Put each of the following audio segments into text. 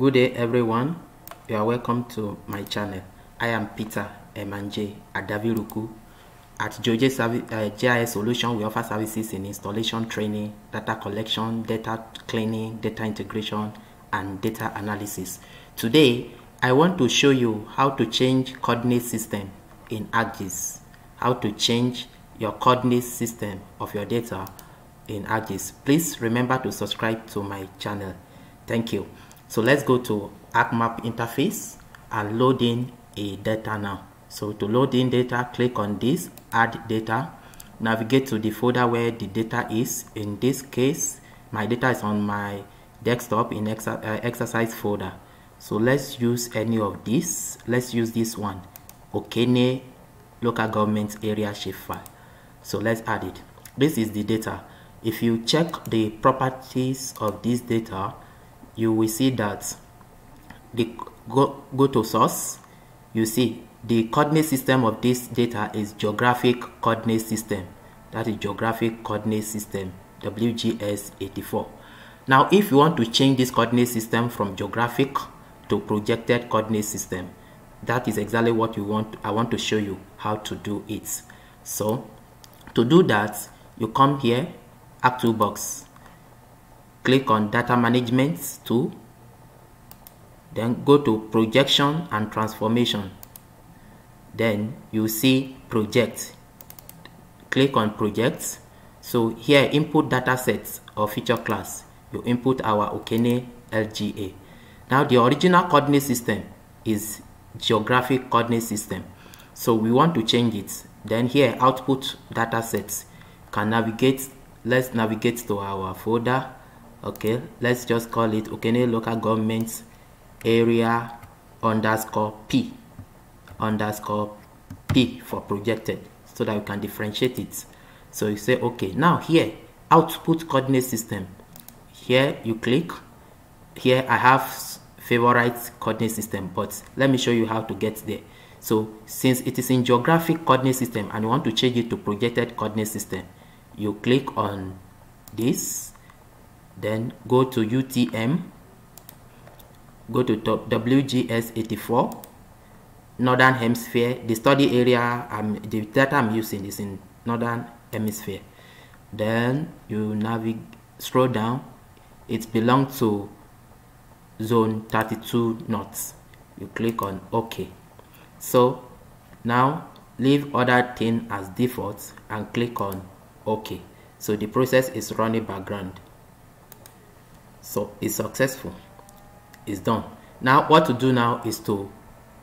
Good day everyone. You are welcome to my channel. I am Peter Emmanjay Adaviruku. At Servi uh, GIS Solution, we offer services in installation training, data collection, data cleaning, data integration, and data analysis. Today, I want to show you how to change coordinate system in ArcGIS. How to change your coordinate system of your data in ArcGIS. Please remember to subscribe to my channel. Thank you. So let's go to ArcMap interface and load in a data now. So to load in data, click on this, add data, navigate to the folder where the data is. In this case, my data is on my desktop in uh, exercise folder. So let's use any of this. Let's use this one, Okene local government area shapefile. So let's add it. This is the data. If you check the properties of this data, you will see that the go, go to source, you see the coordinate system of this data is geographic coordinate system. That is geographic coordinate system, WGS84. Now, if you want to change this coordinate system from geographic to projected coordinate system, that is exactly what you want. I want to show you how to do it. So, to do that, you come here, ArcToolbox, click on Data Management tool, then go to Projection and Transformation. Then you see Project. Click on Project. So here, input data sets or feature class. You input our Okene LGA. Now the original coordinate system is geographic coordinate system. So we want to change it. Then here, output data sets can navigate. Let's navigate to our folder okay let's just call it okene local government area underscore p underscore p for projected so that we can differentiate it. So you say okay now here output coordinate system. Here you click. Here i have favorite coordinate system but let me show you how to get there. So since it is in geographic coordinate system and you want to change it to projected coordinate system you click on this then go to UTM go to top WGS84 Northern Hemisphere. The study area um, the data I'm using is in Northern Hemisphere. Then you navigate scroll down. It belongs to zone 32 knots. You click on OK. So now leave other thing as default and click on OK. So the process is running background so it's successful. It's done. Now what to do now is to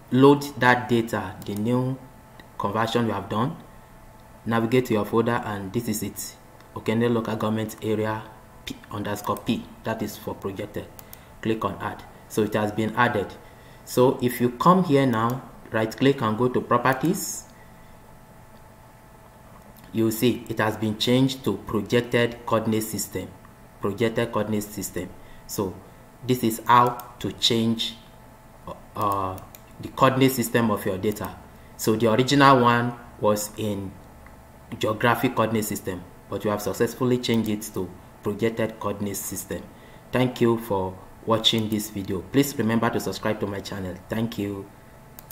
load that data the new conversion you have done navigate to your folder and this is it. Okene local government area p underscore p that is for projected. Click on add. So it has been added. So if you come here now right click and go to properties you see it has been changed to projected coordinate system projected coordinate system. So this is how to change uh, the coordinate system of your data. So the original one was in geographic coordinate system but you have successfully changed it to projected coordinate system. Thank you for watching this video. Please remember to subscribe to my channel. Thank you